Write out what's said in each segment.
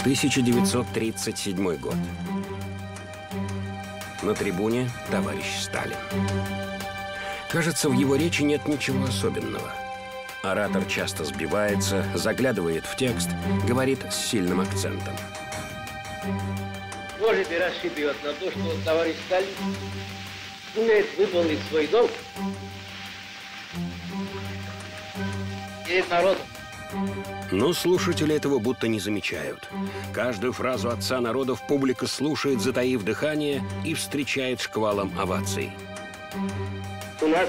1937 год. На трибуне товарищ Сталин. Кажется, в его речи нет ничего особенного. Оратор часто сбивается, заглядывает в текст, говорит с сильным акцентом. Можете рассчитывать на то, что товарищ Сталин сумеет выполнить свой долг перед народом. Но слушатели этого будто не замечают. Каждую фразу отца народов публика слушает, затаив дыхание, и встречает шквалом оваций. У нас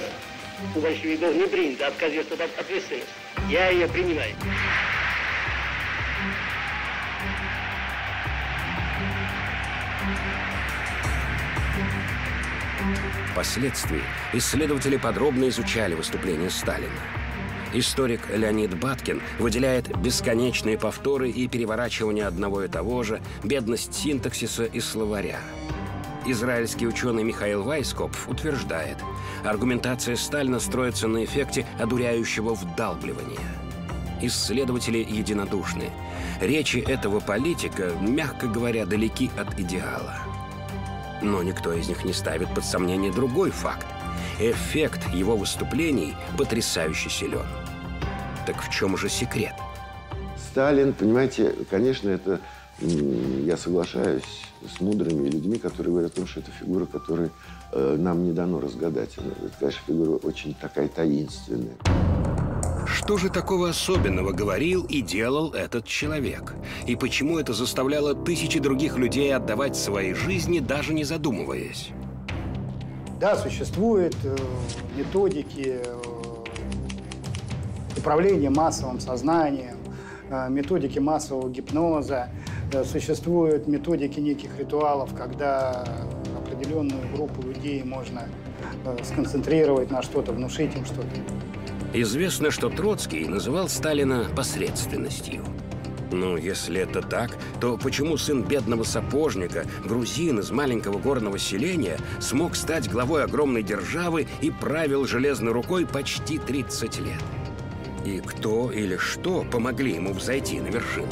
у большевиков не принято отказываться от ответственности. Я ее принимаю. Впоследствии исследователи подробно изучали выступление Сталина. Историк Леонид Баткин выделяет бесконечные повторы и переворачивания одного и того же, бедность синтаксиса и словаря. Израильский ученый Михаил Вайскопф утверждает, аргументация Сталина строится на эффекте одуряющего вдалбливания. Исследователи единодушны. Речи этого политика, мягко говоря, далеки от идеала. Но никто из них не ставит под сомнение другой факт. Эффект его выступлений потрясающе силен. Так в чем же секрет? Сталин, понимаете, конечно, это я соглашаюсь с мудрыми людьми, которые говорят о том, что это фигура, которую э, нам не дано разгадать. Это, конечно, фигура очень такая таинственная. Что же такого особенного говорил и делал этот человек? И почему это заставляло тысячи других людей отдавать свои жизни, даже не задумываясь? Да, существуют э, методики управления массовым сознанием, э, методики массового гипноза, э, существуют методики неких ритуалов, когда определенную группу людей можно э, сконцентрировать на что-то, внушить им что-то. Известно, что Троцкий называл Сталина посредственностью. Ну, если это так, то почему сын бедного сапожника, грузин из маленького горного селения, смог стать главой огромной державы и правил железной рукой почти 30 лет? И кто или что помогли ему взойти на вершину?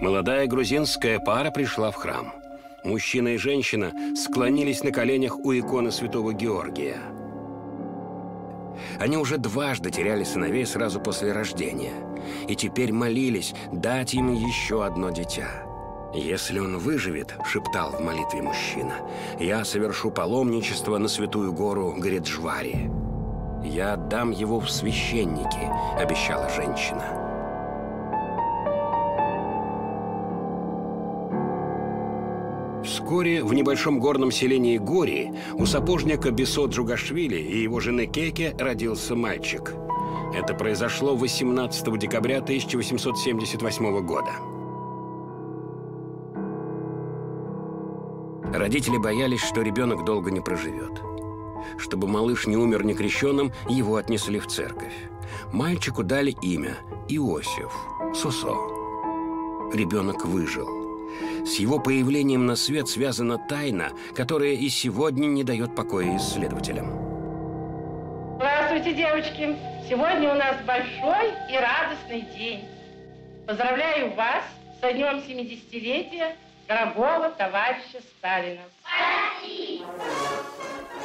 Молодая грузинская пара пришла в храм. Мужчина и женщина склонились на коленях у иконы святого Георгия – они уже дважды теряли сыновей сразу после рождения. И теперь молились дать им еще одно дитя. «Если он выживет», — шептал в молитве мужчина, «я совершу паломничество на святую гору Греджвари». «Я отдам его в священники», — обещала женщина. Вскоре в небольшом горном селении Гори у сапожника Бесо Джугашвили и его жены Кеке родился мальчик. Это произошло 18 декабря 1878 года. Родители боялись, что ребенок долго не проживет. Чтобы малыш не умер некрещенным, его отнесли в церковь. Мальчику дали имя Иосиф, Сосо. Ребенок выжил. С его появлением на свет связана тайна, которая и сегодня не дает покоя исследователям. Здравствуйте, девочки! Сегодня у нас большой и радостный день. Поздравляю вас со днем 70-летия дорогого товарища Сталина.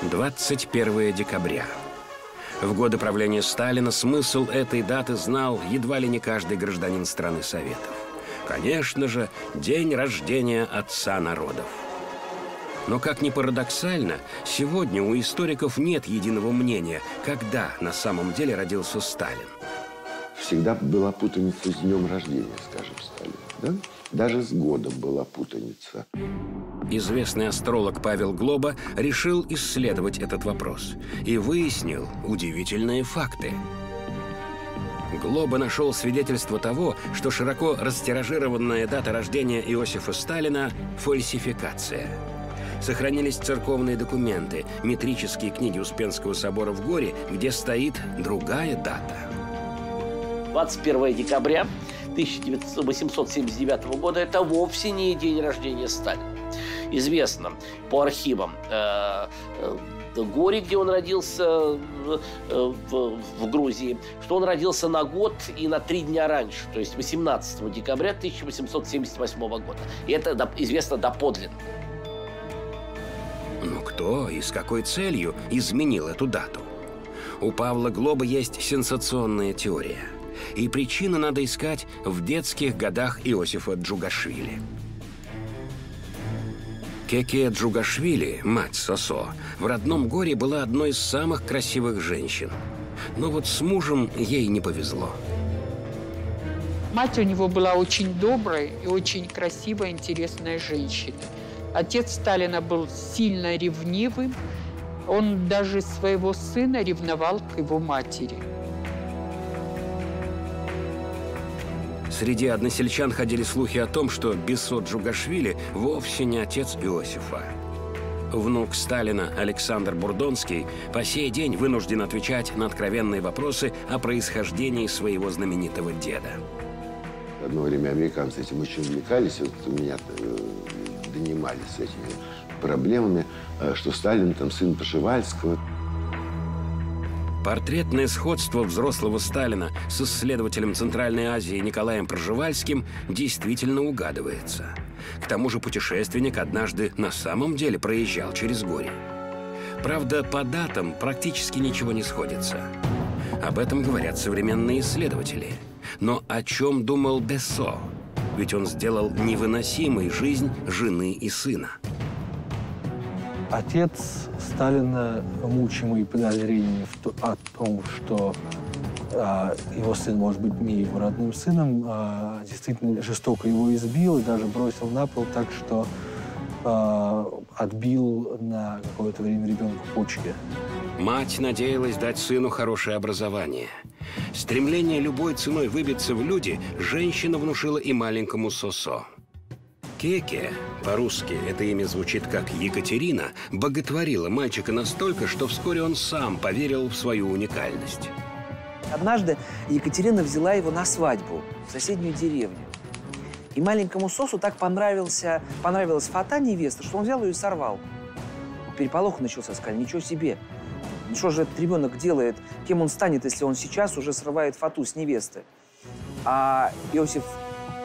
21 декабря. В годы правления Сталина смысл этой даты знал едва ли не каждый гражданин страны Советов. Конечно же, день рождения Отца народов. Но, как ни парадоксально, сегодня у историков нет единого мнения, когда на самом деле родился Сталин. Всегда была путаница с днем рождения, скажем, Сталина. Да? Даже с годом была путаница. Известный астролог Павел Глоба решил исследовать этот вопрос и выяснил удивительные факты – Глоба нашел свидетельство того, что широко растиражированная дата рождения Иосифа Сталина – фальсификация. Сохранились церковные документы, метрические книги Успенского собора в Горе, где стоит другая дата. 21 декабря 1879 года – это вовсе не день рождения Сталина. Известно по архивам э, э, Гори, где он родился э, в, в Грузии, что он родился на год и на три дня раньше, то есть 18 декабря 1878 года. И это известно доподлинно. Но кто и с какой целью изменил эту дату? У Павла Глоба есть сенсационная теория. И причины надо искать в детских годах Иосифа Джугашвили. Кеке Джугашвили, мать Сосо, в родном горе была одной из самых красивых женщин. Но вот с мужем ей не повезло. Мать у него была очень добрая и очень красивая, интересная женщина. Отец Сталина был сильно ревнивым. Он даже своего сына ревновал к его матери. Среди односельчан ходили слухи о том, что Бесот Джугашвили вовсе не отец Иосифа. Внук Сталина Александр Бурдонский по сей день вынужден отвечать на откровенные вопросы о происхождении своего знаменитого деда. Одно время американцы этим очень увлекались. Вот меня э, донимались этими проблемами, э, что Сталин там сын Пошивальского. Портретное сходство взрослого Сталина с исследователем Центральной Азии Николаем Проживальским действительно угадывается. К тому же путешественник однажды на самом деле проезжал через горе. Правда, по датам практически ничего не сходится. Об этом говорят современные исследователи. Но о чем думал Бессо? Ведь он сделал невыносимой жизнь жены и сына. Отец Сталина, мучимый подозрениями о том, что а, его сын может быть не его родным сыном, а, действительно жестоко его избил и даже бросил на пол так, что а, отбил на какое-то время ребенку почки. Мать надеялась дать сыну хорошее образование. Стремление любой ценой выбиться в люди женщина внушила и маленькому Сосо. Кеке, по-русски это имя звучит как Екатерина, боготворила мальчика настолько, что вскоре он сам поверил в свою уникальность. Однажды Екатерина взяла его на свадьбу в соседнюю деревню. И маленькому Сосу так понравился, понравилась фата невесты, что он взял ее и сорвал. Переполох начался, сказали, ничего себе. Ну что же этот ребенок делает? Кем он станет, если он сейчас уже срывает фату с невесты? А Иосиф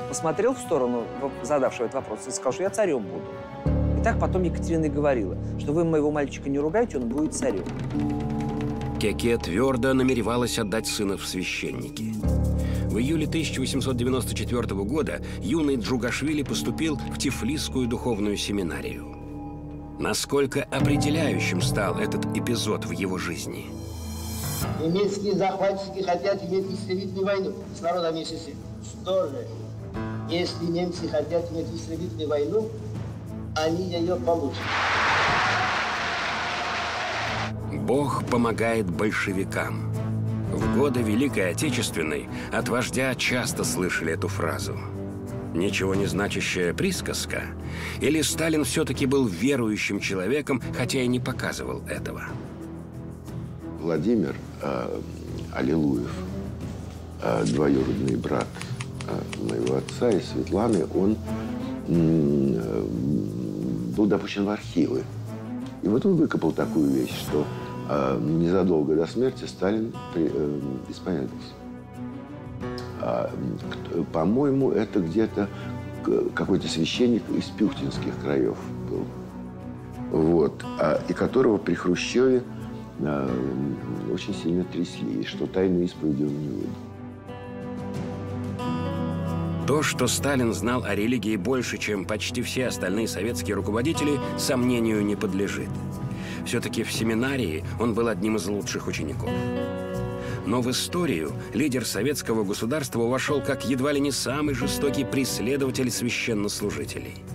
посмотрел в сторону задавшего этот вопрос и сказал, что я царем буду. И так потом Екатерина и говорила, что вы моего мальчика не ругайте, он будет царем. Кеке твердо намеревалась отдать сына в священники. В июле 1894 года юный Джугашвили поступил в Тифлисскую духовную семинарию. Насколько определяющим стал этот эпизод в его жизни? Немецкие захватчики хотят иметь истребительную войну с народом СССР. Что же, если немцы хотят иметь истребительную войну, они ее получат. Бог помогает большевикам. В годы Великой Отечественной от вождя часто слышали эту фразу. Ничего не значащая присказка? Или Сталин все-таки был верующим человеком, хотя и не показывал этого? Владимир э, Аллилуев, э, двоюродный брат моего отца и Светланы, он э, был допущен в архивы. И вот он выкопал такую вещь, что э, незадолго до смерти Сталин э, исповедовался. А, по-моему, это где-то какой-то священник из Пюхтинских краев был. Вот. А, и которого при Хрущеве а, очень сильно трясли, что тайную исповедь он не выдал. То, что Сталин знал о религии больше, чем почти все остальные советские руководители, сомнению не подлежит. Все-таки в семинарии он был одним из лучших учеников. Но в историю лидер советского государства вошел как едва ли не самый жестокий преследователь священнослужителей –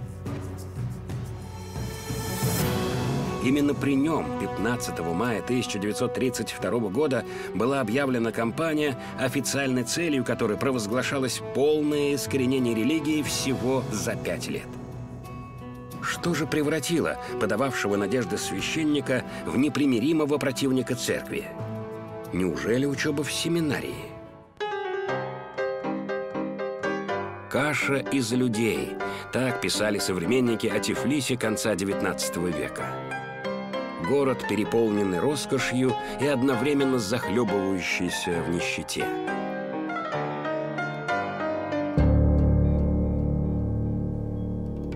Именно при нем 15 мая 1932 года была объявлена кампания, официальной целью которой провозглашалось полное искоренение религии всего за пять лет. Что же превратило подававшего надежды священника в непримиримого противника церкви? Неужели учеба в семинарии? «Каша из людей». Так писали современники о Тифлисе конца XIX века. Город, переполненный роскошью и одновременно захлебывающийся в нищете.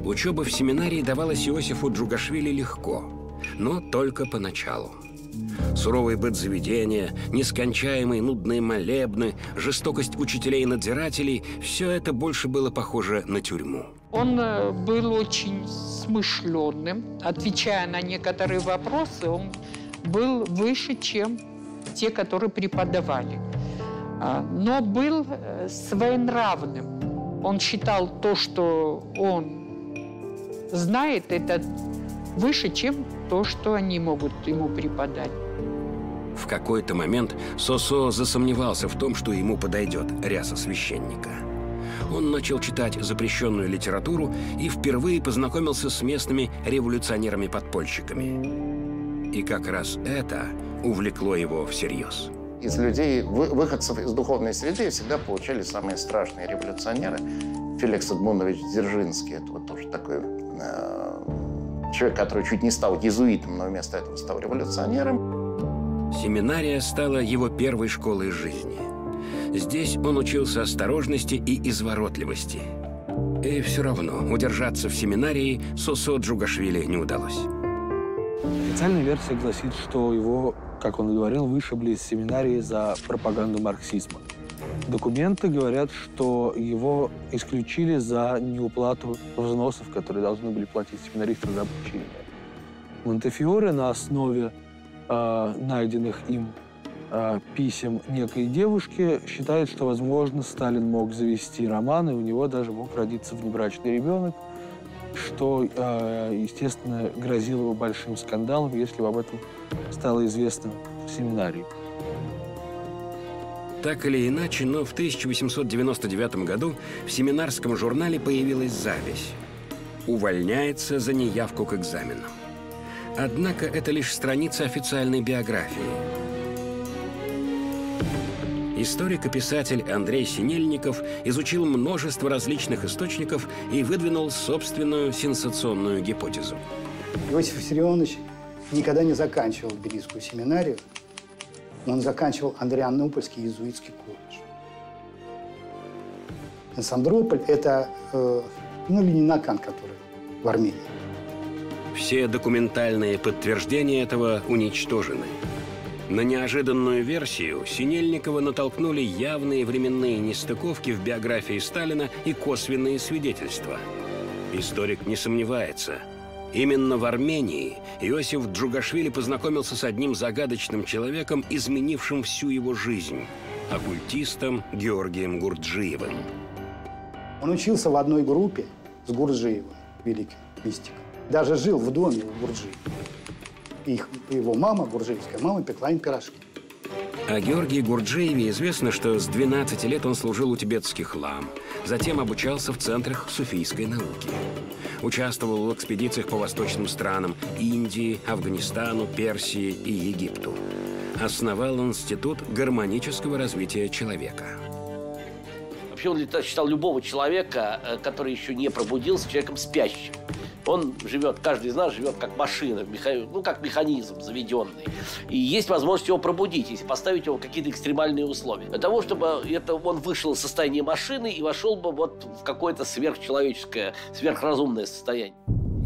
Учеба в семинарии давалась Иосифу Джугашвили легко, но только поначалу. Суровый быт заведения, нескончаемые нудные молебны, жестокость учителей и надзирателей – все это больше было похоже на тюрьму. Он э, был очень смышленным. Отвечая на некоторые вопросы, он был выше, чем те, которые преподавали. А, но был э, своенравным. Он считал то, что он знает, это выше, чем то, что они могут ему преподать. В какой-то момент Сосо засомневался в том, что ему подойдет ряса священника. Он начал читать запрещенную литературу и впервые познакомился с местными революционерами-подпольщиками. И как раз это увлекло его всерьез. Из людей, выходцев из духовной среды, всегда получали самые страшные революционеры. Феликс Эдмундович Дзержинский, это вот тоже такой э, человек, который чуть не стал иезуитом, но вместо этого стал революционером. Семинария стала его первой школой жизни. Здесь он учился осторожности и изворотливости. И все равно удержаться в семинарии Сосо Джугашвили не удалось. Официальная версия гласит, что его, как он говорил, вышибли из семинарии за пропаганду марксизма. Документы говорят, что его исключили за неуплату взносов, которые должны были платить семинаристы за обучение. Монтефиоре на основе э, найденных им э, писем некой девушки считает, что, возможно, Сталин мог завести роман, и у него даже мог родиться внебрачный ребенок, что, э, естественно, грозило его большим скандалом, если бы об этом стало известно в семинарии. Так или иначе, но в 1899 году в семинарском журнале появилась запись «Увольняется за неявку к экзаменам». Однако это лишь страница официальной биографии. Историк и писатель Андрей Синельников изучил множество различных источников и выдвинул собственную сенсационную гипотезу. Иосиф Виссарионович никогда не заканчивал Белийскую семинарию. Он заканчивал Андрианопольский иезуитский колледж. Александрополь – это э, ну, Ленинакан, который в Армении. Все документальные подтверждения этого уничтожены. На неожиданную версию Синельникова натолкнули явные временные нестыковки в биографии Сталина и косвенные свидетельства. Историк не сомневается. Именно в Армении Иосиф Джугашвили познакомился с одним загадочным человеком, изменившим всю его жизнь – оккультистом Георгием Гурджиевым. Он учился в одной группе с Гурджиевым, великим мистиком даже жил в доме у Гурджи. Их, его мама, гурджиевская мама, пекла им пирожки. О Георгии Гурджиеве известно, что с 12 лет он служил у тибетских лам, затем обучался в центрах суфийской науки. Участвовал в экспедициях по восточным странам – Индии, Афганистану, Персии и Египту. Основал Институт гармонического развития человека. Вообще он считал любого человека, э, который еще не пробудился, человеком спящим. Он живет, каждый из нас живет как машина, ну, как механизм заведенный. И есть возможность его пробудить, если поставить его какие-то экстремальные условия. Для того, чтобы это, он вышел из состояния машины и вошел бы вот в какое-то сверхчеловеческое, сверхразумное состояние.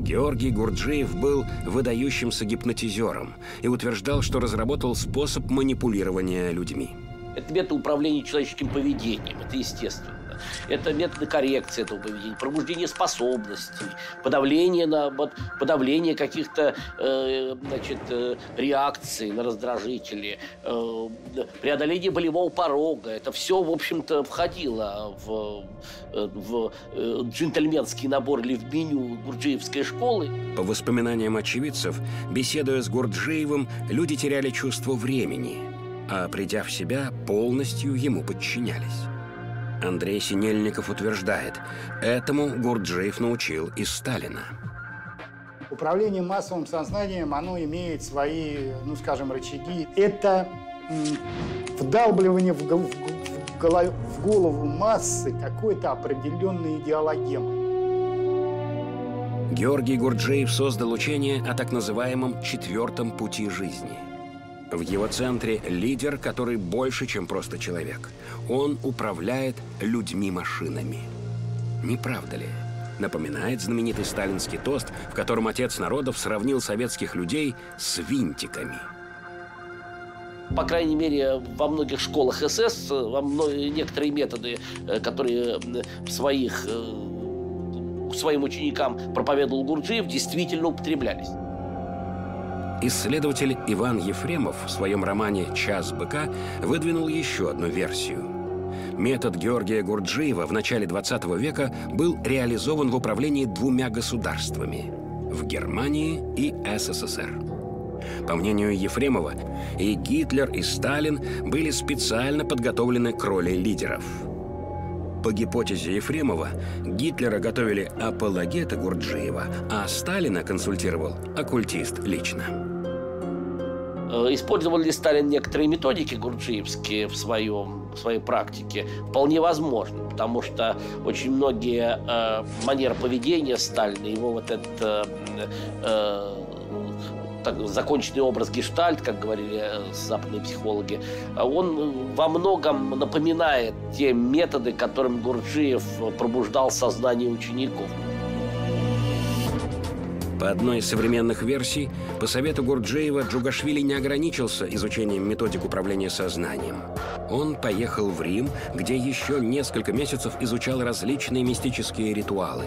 Георгий Гурджиев был выдающимся гипнотизером и утверждал, что разработал способ манипулирования людьми. Это метод управления человеческим поведением, это естественно. Это методы коррекции этого поведения, пробуждение способностей, подавление, на, подавление каких-то э, значит, э, реакций на раздражители, э, преодоление болевого порога. Это все, в общем-то, входило в, э, в э, джентльменский набор или в меню Гурджиевской школы. По воспоминаниям очевидцев, беседуя с Гурджиевым, люди теряли чувство времени, а придя в себя, полностью ему подчинялись. Андрей Синельников утверждает, этому Гурджиев научил из Сталина. Управление массовым сознанием, оно имеет свои, ну скажем, рычаги. Это вдалбливание в, в, в, голов, в голову массы какой-то определенной идеологемы. Георгий Гурджиев создал учение о так называемом «четвертом пути жизни». В его центре лидер, который больше, чем просто человек. Он управляет людьми-машинами. Не правда ли? Напоминает знаменитый сталинский тост, в котором отец народов сравнил советских людей с винтиками. По крайней мере, во многих школах СС во многие, некоторые методы, э, которые в своих э, своим ученикам проповедовал Гурджиев, действительно употреблялись. Исследователь Иван Ефремов в своем романе «Час быка» выдвинул еще одну версию. Метод Георгия Гурджиева в начале 20 века был реализован в управлении двумя государствами – в Германии и СССР. По мнению Ефремова, и Гитлер, и Сталин были специально подготовлены к роли лидеров – по гипотезе Ефремова, Гитлера готовили апологета Гурджиева, а Сталина консультировал оккультист лично. Э, использовал ли Сталин некоторые методики гурджиевские в, своем, в своей практике? Вполне возможно, потому что очень многие э, манеры поведения Сталина, его вот это э, так, законченный образ гештальт, как говорили э, западные психологи, он э, во многом напоминает те методы, которым Гурджиев пробуждал сознание учеников. По одной из современных версий, по совету Гурджиева Джугашвили не ограничился изучением методик управления сознанием. Он поехал в Рим, где еще несколько месяцев изучал различные мистические ритуалы.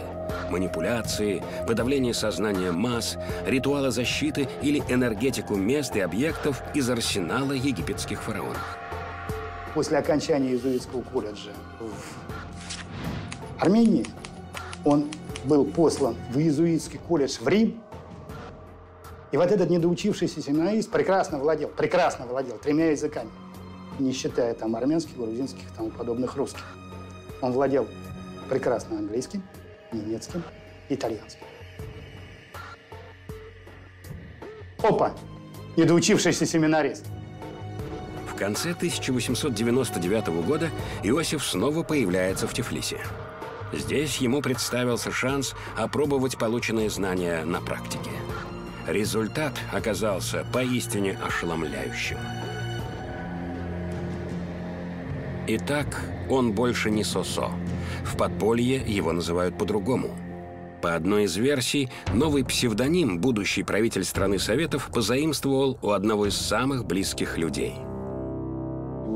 Манипуляции, подавление сознания масс, ритуалы защиты или энергетику мест и объектов из арсенала египетских фараонов. После окончания иезуитского колледжа в Армении он был послан в иезуитский колледж в Рим. И вот этот недоучившийся семинарист прекрасно владел, прекрасно владел тремя языками, не считая там армянских, грузинских и тому подобных русских. Он владел прекрасно английским, немецким, итальянским. Опа! Недоучившийся семинарист. В конце 1899 года Иосиф снова появляется в Тифлисе. Здесь ему представился шанс опробовать полученные знания на практике. Результат оказался поистине ошеломляющим. Итак, он больше не Сосо. В подполье его называют по-другому. По одной из версий, новый псевдоним будущий правитель страны Советов позаимствовал у одного из самых близких людей –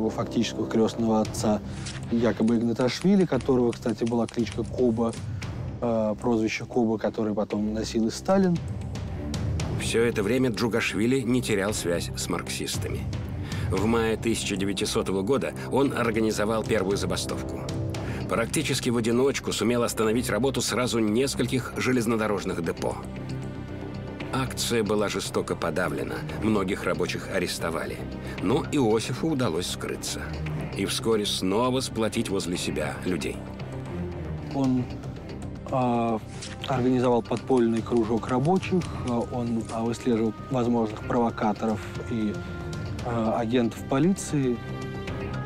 его фактического крестного отца, якобы Игнаташвили, которого, кстати, была кличка Коба, э, прозвище Коба, который потом носил и Сталин. Все это время Джугашвили не терял связь с марксистами. В мае 1900 года он организовал первую забастовку. Практически в одиночку сумел остановить работу сразу нескольких железнодорожных депо. Акция была жестоко подавлена, многих рабочих арестовали. Но Иосифу удалось скрыться. И вскоре снова сплотить возле себя людей. Он э, организовал подпольный кружок рабочих, он э, выслеживал возможных провокаторов и э, агентов полиции.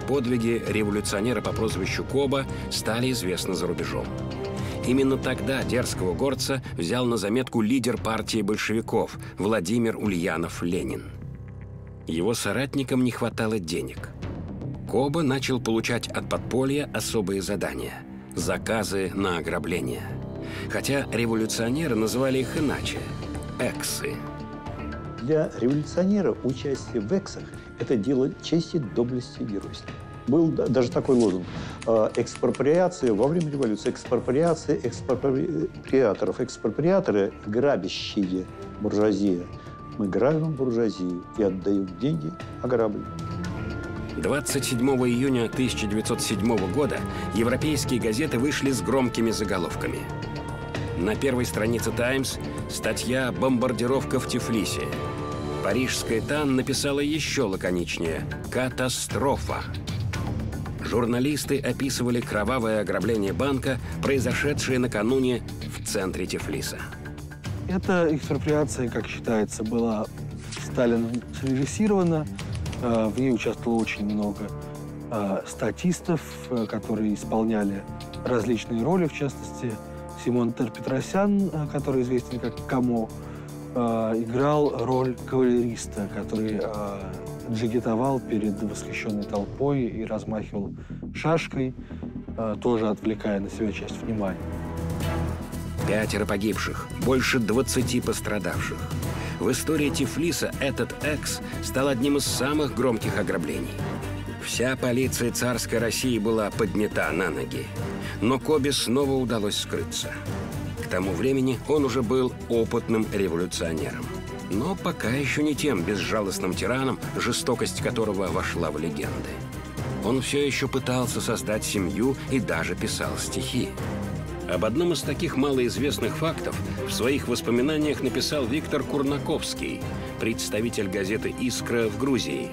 Подвиги революционера по прозвищу Коба стали известны за рубежом. Именно тогда дерзкого горца взял на заметку лидер партии большевиков Владимир Ульянов-Ленин. Его соратникам не хватало денег. Коба начал получать от подполья особые задания – заказы на ограбление. Хотя революционеры называли их иначе – эксы. Для революционера участие в эксах – это дело чести, доблести и геройства. Был даже такой лозунг. «А, экспроприация, во время революции, экспроприация экспроприаторов. Экспроприаторы – грабящие буржуазия. Мы грабим буржуазию и отдаем деньги ограбленным. 27 июня 1907 года европейские газеты вышли с громкими заголовками. На первой странице «Таймс» статья «Бомбардировка в Тифлисе». Парижская ТАН написала еще лаконичнее «Катастрофа». Журналисты описывали кровавое ограбление банка, произошедшее накануне в центре Тифлиса. Эта экспроприация, как считается, была Сталином срежиссирована. Э, в ней участвовало очень много э, статистов, э, которые исполняли различные роли, в частности, Симон Терпетросян, э, который известен как Камо, э, играл роль кавалериста, который э, джигитовал перед восхищенной толпой и размахивал шашкой, тоже отвлекая на себя часть внимания. Пятеро погибших, больше 20 пострадавших. В истории Тифлиса этот экс стал одним из самых громких ограблений. Вся полиция царской России была поднята на ноги. Но Кобе снова удалось скрыться. К тому времени он уже был опытным революционером. Но пока еще не тем безжалостным тираном, жестокость которого вошла в легенды. Он все еще пытался создать семью и даже писал стихи. Об одном из таких малоизвестных фактов в своих воспоминаниях написал Виктор Курнаковский, представитель газеты «Искра» в Грузии.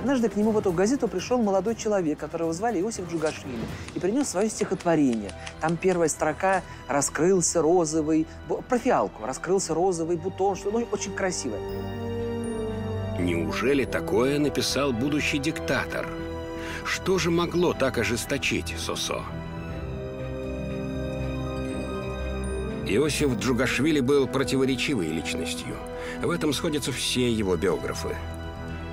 Однажды к нему в эту газету пришел молодой человек, которого звали Иосиф Джугашвили, и принес свое стихотворение. Там первая строка «Раскрылся розовый...» Про фиалку. «Раскрылся розовый бутон», что ну, очень красивое. Неужели такое написал будущий диктатор? Что же могло так ожесточить Сосо? Иосиф Джугашвили был противоречивой личностью. В этом сходятся все его биографы.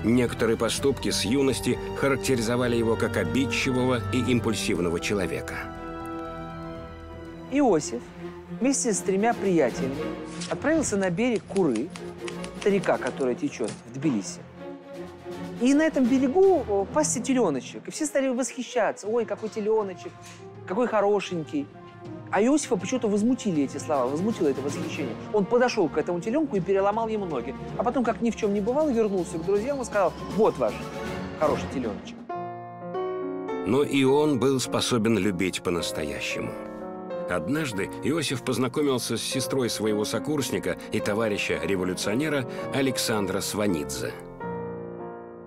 Некоторые поступки с юности характеризовали его как обидчивого и импульсивного человека. Иосиф вместе с тремя приятелями отправился на берег Куры, это река, которая течет в Тбилиси. И на этом берегу пасся теленочек. И все стали восхищаться. Ой, какой теленочек, какой хорошенький. А Иосифа почему-то возмутили эти слова, возмутило это восхищение. Он подошел к этому теленку и переломал ему ноги. А потом, как ни в чем не бывало, вернулся к друзьям и сказал, вот ваш хороший теленочек. Но и он был способен любить по-настоящему. Однажды Иосиф познакомился с сестрой своего сокурсника и товарища-революционера Александра Сванидзе.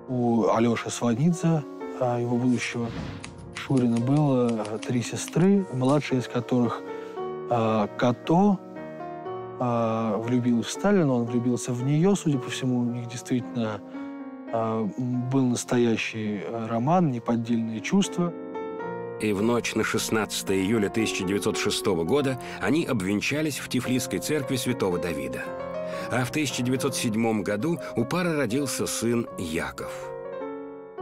У Алеши Сванидзе, а, его будущего Шурина было три сестры, младшая из которых э, Като э, влюбилась в Сталина, он влюбился в нее, судя по всему, у них действительно э, был настоящий роман, неподдельные чувства. И в ночь на 16 июля 1906 года они обвенчались в Тифлисской церкви святого Давида. А в 1907 году у пары родился сын Яков.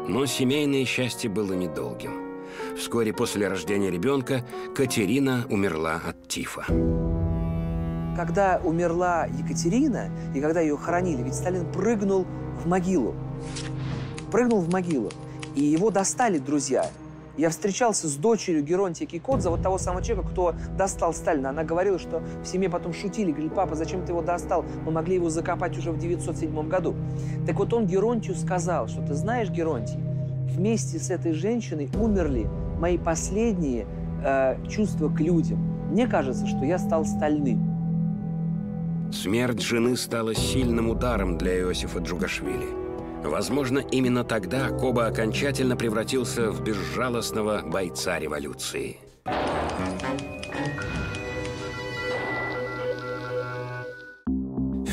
Но семейное счастье было недолгим. Вскоре после рождения ребенка Катерина умерла от тифа. Когда умерла Екатерина, и когда ее хоронили, ведь Сталин прыгнул в могилу. Прыгнул в могилу. И его достали друзья. Я встречался с дочерью Геронтия Кикодзе, вот того самого человека, кто достал Сталина. Она говорила, что в семье потом шутили, говорили, папа, зачем ты его достал? Мы могли его закопать уже в 907 году. Так вот он Геронтию сказал, что ты знаешь, Геронтий, вместе с этой женщиной умерли мои последние э, чувства к людям. Мне кажется, что я стал стальным. Смерть жены стала сильным ударом для Иосифа Джугашвили. Возможно, именно тогда Коба окончательно превратился в безжалостного бойца революции.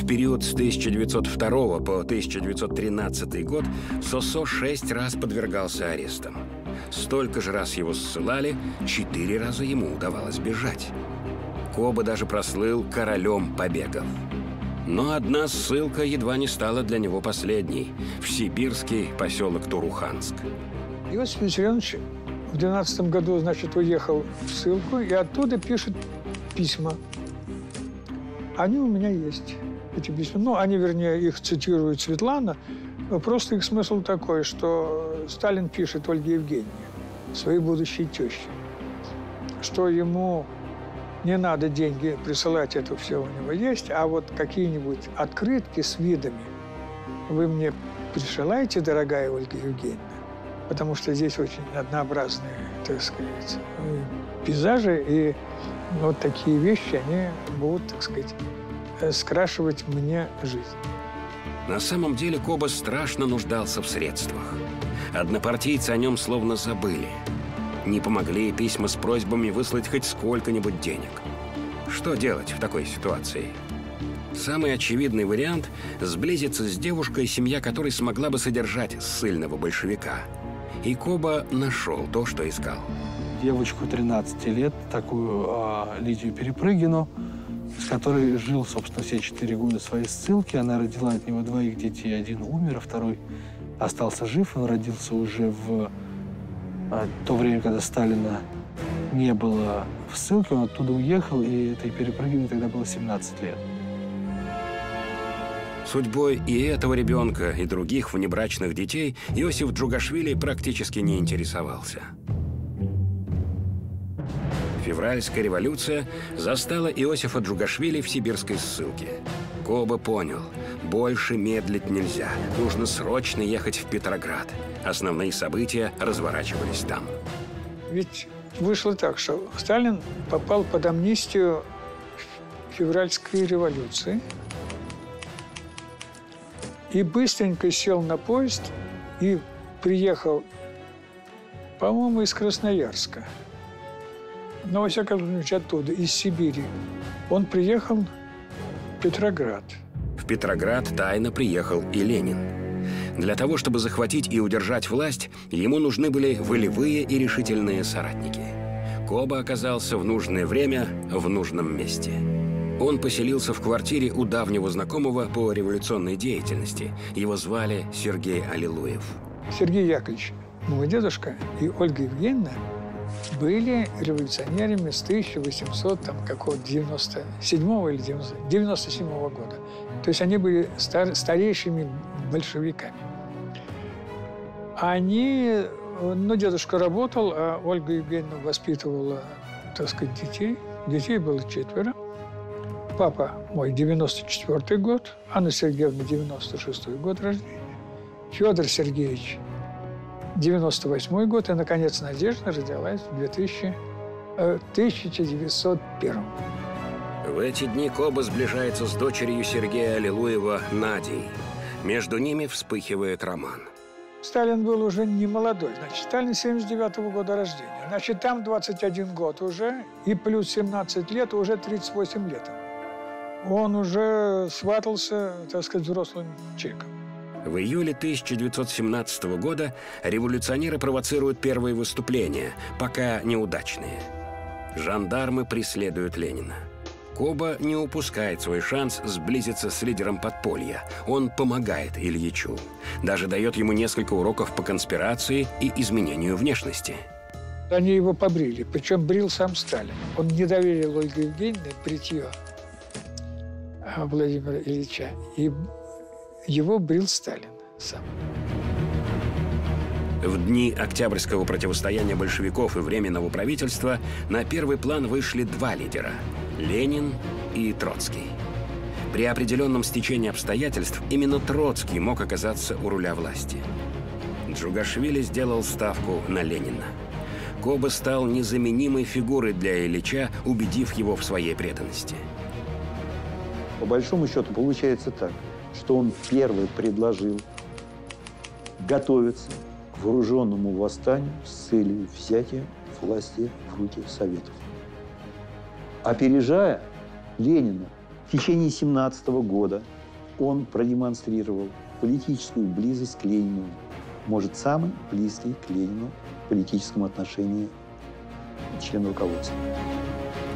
В период с 1902 по 1913 год Сосо шесть раз подвергался арестам. Столько же раз его ссылали, четыре раза ему удавалось бежать. Коба даже прослыл королем побегов. Но одна ссылка едва не стала для него последней – в сибирский поселок Туруханск. Иосиф Виссарионович в 12 году, значит, уехал в ссылку и оттуда пишет письма. Они у меня есть эти письма. Ну, они, вернее, их цитирует Светлана. Просто их смысл такой, что Сталин пишет Ольге Евгеньевне, своей будущей теще, что ему не надо деньги присылать, это все у него есть, а вот какие-нибудь открытки с видами вы мне присылаете, дорогая Ольга Евгеньевна, потому что здесь очень однообразные, так сказать, пейзажи, и вот такие вещи, они будут, так сказать, Э, скрашивать мне жизнь. На самом деле Коба страшно нуждался в средствах. Однопартийцы о нем словно забыли. Не помогли письма с просьбами выслать хоть сколько-нибудь денег. Что делать в такой ситуации? Самый очевидный вариант – сблизиться с девушкой, семья которой смогла бы содержать ссыльного большевика. и Коба нашел то, что искал. Девочку 13 лет, такую а, Лидию Перепрыгину, с которой жил, собственно, все четыре года своей ссылки. Она родила от него двоих детей. Один умер, а второй остался жив. Он родился уже в а, то время, когда Сталина не было в ссылке. Он оттуда уехал, и этой Перепрыгиной тогда было 17 лет. Судьбой и этого ребенка, и других внебрачных детей Иосиф Джугашвили практически не интересовался. Февральская революция застала Иосифа Джугашвили в сибирской ссылке. Коба понял, больше медлить нельзя, нужно срочно ехать в Петроград. Основные события разворачивались там. Ведь вышло так, что Сталин попал под амнистию февральской революции и быстренько сел на поезд и приехал, по-моему, из Красноярска – но, во всяком случае, оттуда, из Сибири. Он приехал в Петроград. В Петроград тайно приехал и Ленин. Для того, чтобы захватить и удержать власть, ему нужны были волевые и решительные соратники. Коба оказался в нужное время в нужном месте. Он поселился в квартире у давнего знакомого по революционной деятельности. Его звали Сергей Аллилуев. Сергей Яковлевич, мой дедушка и Ольга Евгеньевна были революционерами с 1800, там, какого 97 или 97 -го года. То есть они были стар, старейшими большевиками. Они, ну, дедушка работал, а Ольга Евгеньевна воспитывала, так сказать, детей. Детей было четверо. Папа мой 94 год, Анна Сергеевна 96 год рождения, Федор Сергеевич 98 год, и, наконец, Надежда родилась в 2000, 1901. Э, в эти дни Коба сближается с дочерью Сергея Аллилуева Надей. Между ними вспыхивает роман. Сталин был уже не молодой, значит, Сталин 79 -го года рождения. Значит, там 21 год уже, и плюс 17 лет, уже 38 лет. Он уже сватался, так сказать, взрослым человеком. В июле 1917 года революционеры провоцируют первые выступления, пока неудачные. Жандармы преследуют Ленина. Коба не упускает свой шанс сблизиться с лидером подполья. Он помогает Ильичу. Даже дает ему несколько уроков по конспирации и изменению внешности. Они его побрили, причем брил сам Сталин. Он не доверил Ольге Евгеньевне бритье Владимира Ильича. И его брил Сталин сам. В дни октябрьского противостояния большевиков и Временного правительства на первый план вышли два лидера – Ленин и Троцкий. При определенном стечении обстоятельств именно Троцкий мог оказаться у руля власти. Джугашвили сделал ставку на Ленина. Коба стал незаменимой фигурой для Ильича, убедив его в своей преданности. По большому счету получается так – что он первый предложил готовиться к вооруженному восстанию с целью взятия власти в руки Советов. Опережая Ленина, в течение 17 года он продемонстрировал политическую близость к Ленину, может, самый близкий к Ленину в политическом отношении член руководства.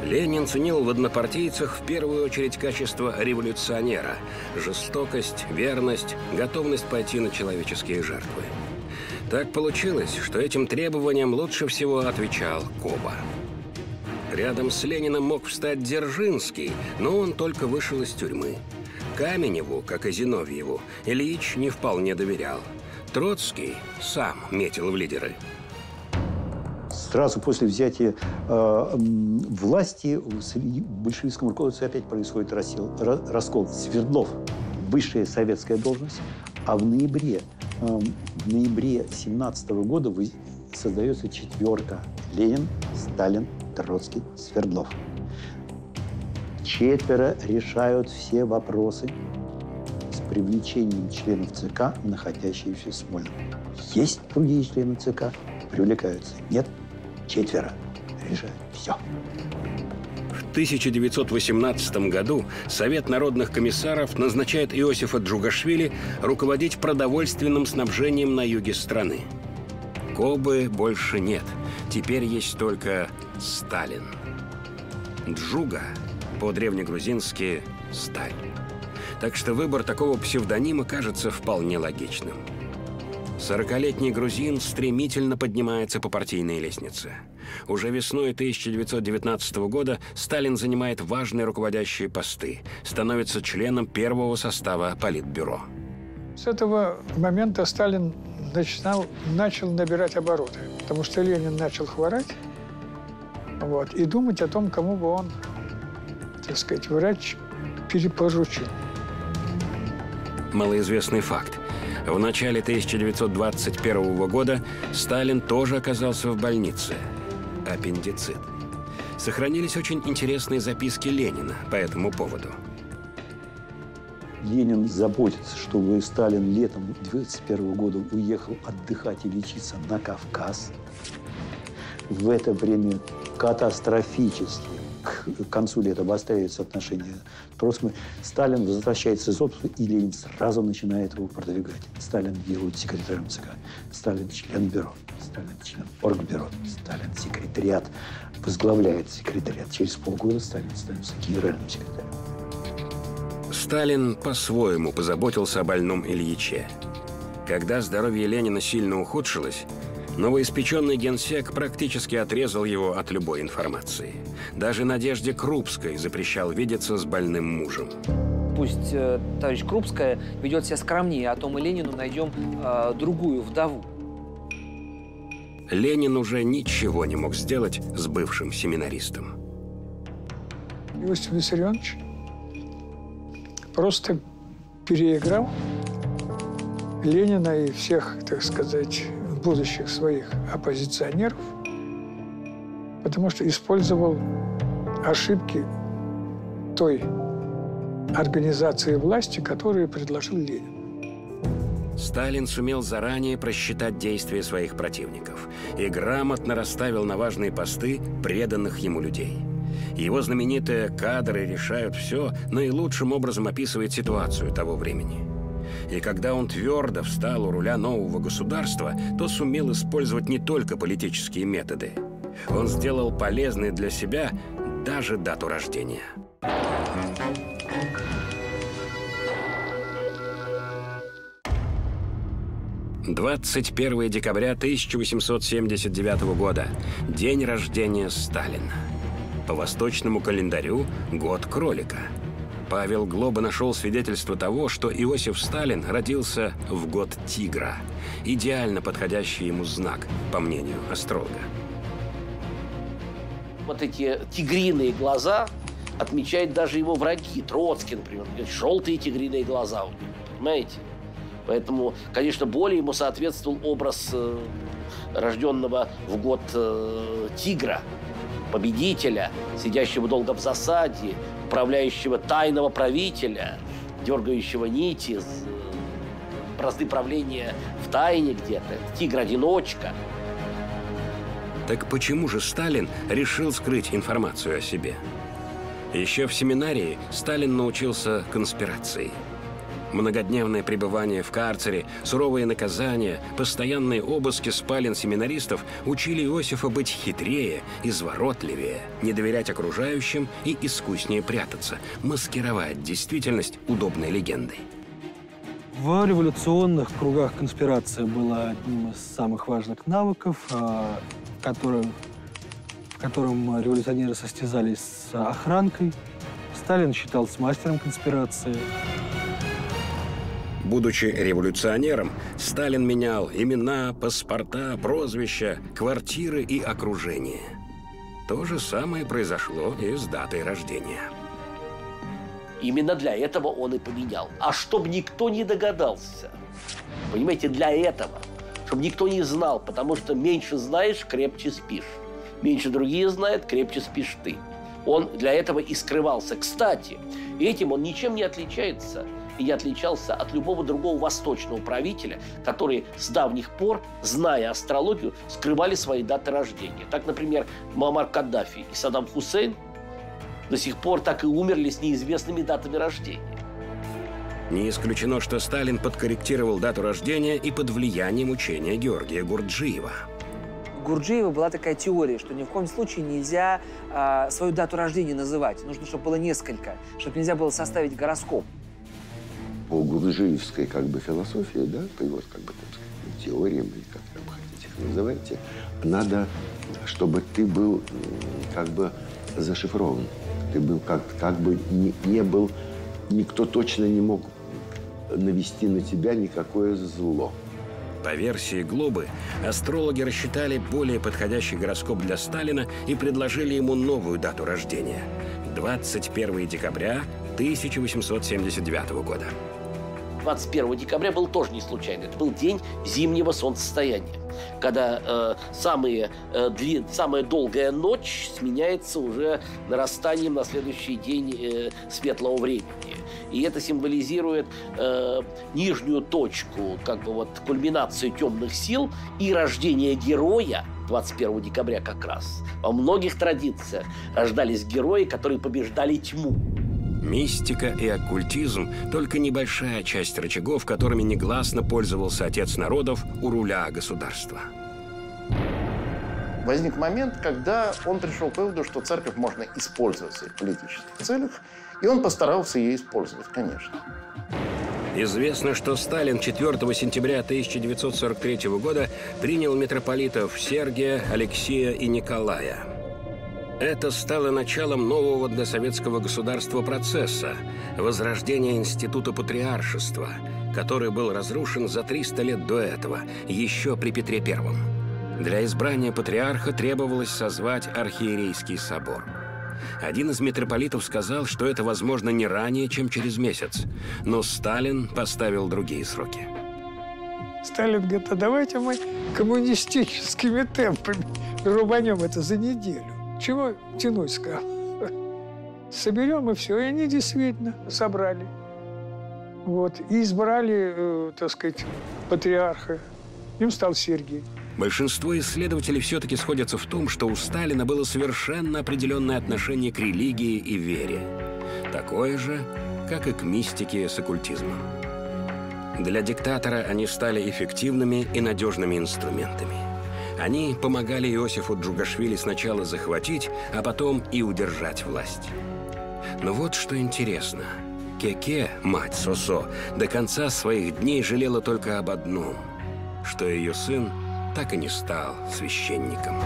Ленин ценил в однопартийцах в первую очередь качество революционера – жестокость, верность, готовность пойти на человеческие жертвы. Так получилось, что этим требованиям лучше всего отвечал Коба. Рядом с Лениным мог встать Дзержинский, но он только вышел из тюрьмы. Каменеву, как и Зиновьеву, Ильич не вполне доверял. Троцкий сам метил в лидеры – сразу после взятия э, власти среди большевистском руководстве опять происходит рассел, раскол. Свердлов – высшая советская должность, а в ноябре, э, в ноябре 17 года создается четверка – Ленин, Сталин, Троцкий, Свердлов. Четверо решают все вопросы с привлечением членов ЦК, находящихся в Смольном. Есть другие члены ЦК, привлекаются. Нет, четверо решают все. В 1918 году Совет народных комиссаров назначает Иосифа Джугашвили руководить продовольственным снабжением на юге страны. Кобы больше нет. Теперь есть только Сталин. Джуга по-древнегрузински «сталь». Так что выбор такого псевдонима кажется вполне логичным. Сорокалетний грузин стремительно поднимается по партийной лестнице. Уже весной 1919 года Сталин занимает важные руководящие посты, становится членом первого состава Политбюро. С этого момента Сталин начинал, начал набирать обороты, потому что Ленин начал хворать вот, и думать о том, кому бы он, так сказать, врач перепоручил. Малоизвестный факт. В начале 1921 года Сталин тоже оказался в больнице. Аппендицит. Сохранились очень интересные записки Ленина по этому поводу. Ленин заботится, чтобы Сталин летом 1921 года уехал отдыхать и лечиться на Кавказ. В это время катастрофически к концу лета обостряются отношения Троцким. Сталин возвращается из отпуска, и Ленин сразу начинает его продвигать. Сталин делает секретарем ЦК, Сталин член бюро, Сталин член оргбюро, Сталин секретариат, возглавляет секретариат. Через полгода Сталин становится генеральным секретарем. Сталин по-своему позаботился о больном Ильиче. Когда здоровье Ленина сильно ухудшилось, новоиспеченный генсек практически отрезал его от любой информации. Даже Надежде Крупской запрещал видеться с больным мужем. Пусть э, товарищ Крупская ведет себя скромнее, а то мы Ленину найдем э, другую вдову. Ленин уже ничего не мог сделать с бывшим семинаристом. Иосиф Виссарионович просто переиграл Ленина и всех, так сказать, будущих своих оппозиционеров, потому что использовал ошибки той организации власти, которую предложил Ленин. Сталин сумел заранее просчитать действия своих противников и грамотно расставил на важные посты преданных ему людей. Его знаменитые «кадры решают все» наилучшим образом описывает ситуацию того времени. И когда он твердо встал у руля нового государства, то сумел использовать не только политические методы. Он сделал полезной для себя даже дату рождения. 21 декабря 1879 года. День рождения Сталина. По восточному календарю – год кролика. Павел Глоба нашел свидетельство того, что Иосиф Сталин родился в год тигра. Идеально подходящий ему знак, по мнению астролога. Вот эти тигриные глаза отмечают даже его враги. Троцкий, например, говорит, желтые тигриные глаза у него, понимаете? Поэтому, конечно, более ему соответствовал образ э, рожденного в год э, тигра, победителя, сидящего долго в засаде, управляющего тайного правителя, дергающего нити, бразды правления в тайне где-то, тигр-одиночка. Так почему же Сталин решил скрыть информацию о себе? Еще в семинарии Сталин научился конспирации – Многодневное пребывание в карцере, суровые наказания, постоянные обыски спален семинаристов учили Иосифа быть хитрее, изворотливее, не доверять окружающим и искуснее прятаться, маскировать действительность удобной легендой. В революционных кругах конспирация была одним из самых важных навыков, а, которым, в котором революционеры состязались с охранкой. Сталин считался мастером конспирации. Будучи революционером, Сталин менял имена, паспорта, прозвища, квартиры и окружение. То же самое произошло и с датой рождения. Именно для этого он и поменял. А чтобы никто не догадался. Понимаете, для этого. Чтобы никто не знал, потому что меньше знаешь, крепче спишь. Меньше другие знают, крепче спишь ты. Он для этого и скрывался. Кстати, этим он ничем не отличается – и отличался от любого другого восточного правителя, которые с давних пор, зная астрологию, скрывали свои даты рождения. Так, например, Мамар Каддафи и Саддам Хусейн до сих пор так и умерли с неизвестными датами рождения. Не исключено, что Сталин подкорректировал дату рождения и под влиянием учения Георгия Гурджиева – у Гурджиева была такая теория, что ни в коем случае нельзя э, свою дату рождения называть. Нужно, чтобы было несколько, чтобы нельзя было составить гороскоп. По гурджиевской как бы философии, да, по его как бы сказать, теориям, или как там хотите их называйте, надо, чтобы ты был как бы зашифрован. Ты был как, как бы не, не был, никто точно не мог навести на тебя никакое зло. По версии Глобы, астрологи рассчитали более подходящий гороскоп для Сталина и предложили ему новую дату рождения – 21 декабря 1879 года. 21 декабря был тоже не случайно. Это был день зимнего солнцестояния, когда э, самые, э, дли, самая долгая ночь сменяется уже нарастанием на следующий день э, светлого времени. И это символизирует э, нижнюю точку, как бы вот кульминацию темных сил и рождение героя 21 декабря как раз. Во многих традициях рождались герои, которые побеждали тьму. Мистика и оккультизм – только небольшая часть рычагов, которыми негласно пользовался отец народов у руля государства. Возник момент, когда он пришел к выводу, что церковь можно использовать в своих политических целях, и он постарался ее использовать, конечно. Известно, что Сталин 4 сентября 1943 года принял митрополитов Сергия, Алексея и Николая. Это стало началом нового для советского государства процесса – возрождения института патриаршества, который был разрушен за 300 лет до этого, еще при Петре Первом. Для избрания патриарха требовалось созвать архиерейский собор. Один из митрополитов сказал, что это возможно не ранее, чем через месяц. Но Сталин поставил другие сроки. Сталин говорит, а давайте мы коммунистическими темпами рубанем это за неделю. Чего тянуть, сказал. Соберем и все. И они действительно собрали. Вот. И избрали, э, так сказать, патриарха. Им стал Сергий. Большинство исследователей все-таки сходятся в том, что у Сталина было совершенно определенное отношение к религии и вере. Такое же, как и к мистике с оккультизмом. Для диктатора они стали эффективными и надежными инструментами. Они помогали Иосифу Джугашвили сначала захватить, а потом и удержать власть. Но вот что интересно. Кеке, мать Сосо, до конца своих дней жалела только об одном, что ее сын так и не стал священником.